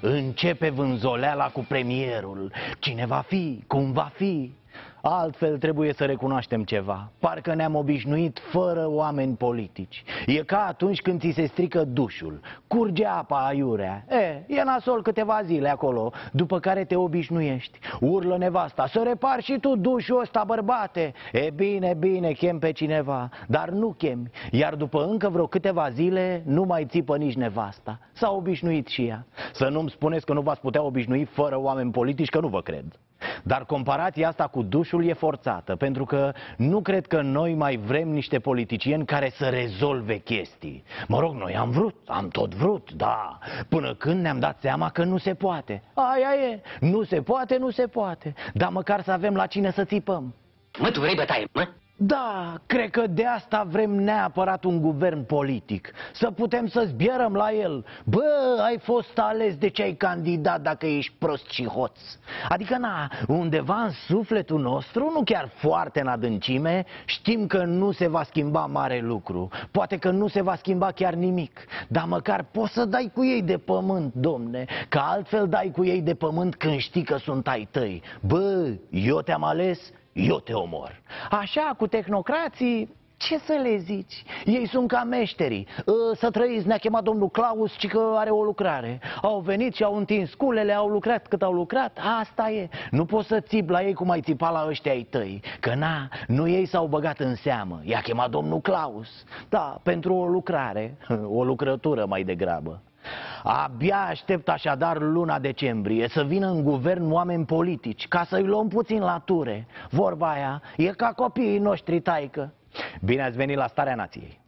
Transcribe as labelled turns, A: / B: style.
A: Începe vânzoleala cu premierul. Cine va fi? Cum va fi? Altfel trebuie să recunoaștem ceva. Parcă ne-am obișnuit fără oameni politici. E ca atunci când ți se strică dușul. Curge apa aiurea. E, e nasol câteva zile acolo, după care te obișnuiești. Urlă nevasta, să repar și tu dușul ăsta, bărbate. E bine, bine, chem pe cineva, dar nu chemi. Iar după încă vreo câteva zile, nu mai țipă nici nevasta. S-a obișnuit și ea. Să nu-mi spuneți că nu v-ați putea obișnui fără oameni politici, că nu vă cred. Dar comparația asta cu dușul e forțată, pentru că nu cred că noi mai vrem niște politicieni care să rezolve chestii. Mă rog, noi am vrut, am tot vrut, da, până când ne-am dat seama că nu se poate. Aia e, nu se poate, nu se poate, dar măcar să avem la cine să țipăm.
B: Mă, tu vrei bătaie, mă?
A: Da, cred că de asta vrem neapărat un guvern politic. Să putem să zbierăm la el. Bă, ai fost ales de ce ai candidat dacă ești prost și hoț? Adică na, undeva în sufletul nostru, nu chiar foarte în adâncime Știm că nu se va schimba mare lucru. Poate că nu se va schimba chiar nimic. Dar măcar poți să dai cu ei de pământ, domne Că altfel dai cu ei de pământ când știi că sunt ai tăi. Bă, eu te-am ales eu te omor. Așa, cu tehnocrații, ce să le zici? Ei sunt ca meșterii. Ă, să trăiți, ne-a chemat domnul Claus și că are o lucrare. Au venit și au întins culele, au lucrat cât au lucrat, asta e. Nu poți să țip la ei cum ai țipa la ăștia ai tăi. Că na, nu ei s-au băgat în seamă. I-a chemat domnul Claus. Da, pentru o lucrare, o lucrătură mai degrabă. Abia aștept așadar luna decembrie să vină în guvern oameni politici ca să-i luăm puțin la ture. Vorba aia e ca copiii noștri, taică. Bine ați venit la Starea Nației.